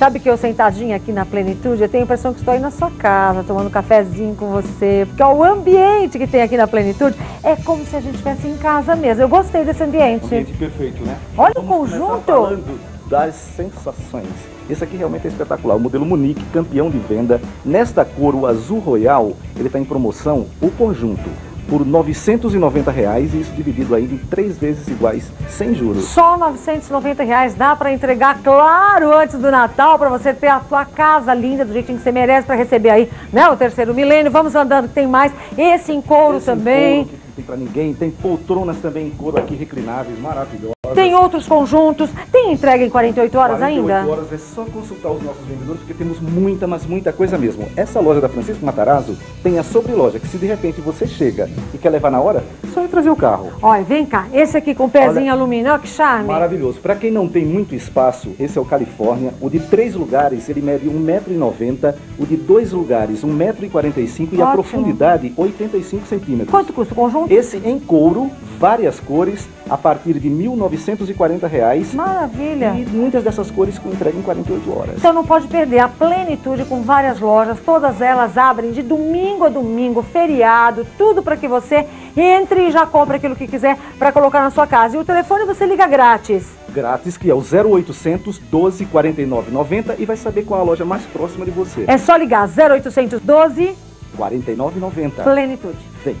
Sabe que eu sentadinha aqui na plenitude, eu tenho a impressão que estou aí na sua casa, tomando um cafezinho com você, porque ó, o ambiente que tem aqui na plenitude é como se a gente estivesse em casa mesmo. Eu gostei desse ambiente. Ambiente perfeito, né? Olha o Vamos começar conjunto. falando das sensações. Esse aqui realmente é espetacular. O modelo Munique, campeão de venda. Nesta cor, o azul royal, ele está em promoção, o conjunto, por 990 reais, e isso dividido ainda em três vezes iguais, sem juros. Só 990 reais dá para entregar, claro, antes do Natal, para você ter a tua casa linda do jeitinho que você merece para receber aí, né, o terceiro milênio. Vamos andando, tem mais. Esse em couro Esse em também. couro que não tem para ninguém. Tem poltronas também em couro aqui reclináveis, maravilhosas. Tem outros conjuntos, tem entrega em 48 horas 48 ainda? 48 horas, é só consultar os nossos vendedores, porque temos muita, mas muita coisa mesmo. Essa loja da Francisco Matarazzo tem a sobreloja, que se de repente você chega e quer levar na hora, só ir trazer o carro. Olha, vem cá, esse aqui com pezinho Olha, alumínio, ó que charme. Maravilhoso. Para quem não tem muito espaço, esse é o Califórnia, o de três lugares, ele mede 1,90m, o de dois lugares 1,45m e a profundidade 85 centímetros. Quanto custa o conjunto? Esse em couro, várias cores, a partir de 1900 940 reais. Maravilha! E muitas dessas cores com entrega em 48 horas. Então não pode perder a plenitude com várias lojas, todas elas abrem de domingo a domingo, feriado, tudo para que você entre e já compre aquilo que quiser para colocar na sua casa. E o telefone você liga grátis grátis, que é o 0800 12 49 90 e vai saber qual a loja mais próxima de você. É só ligar 0800 12 49 90. Plenitude. Vem.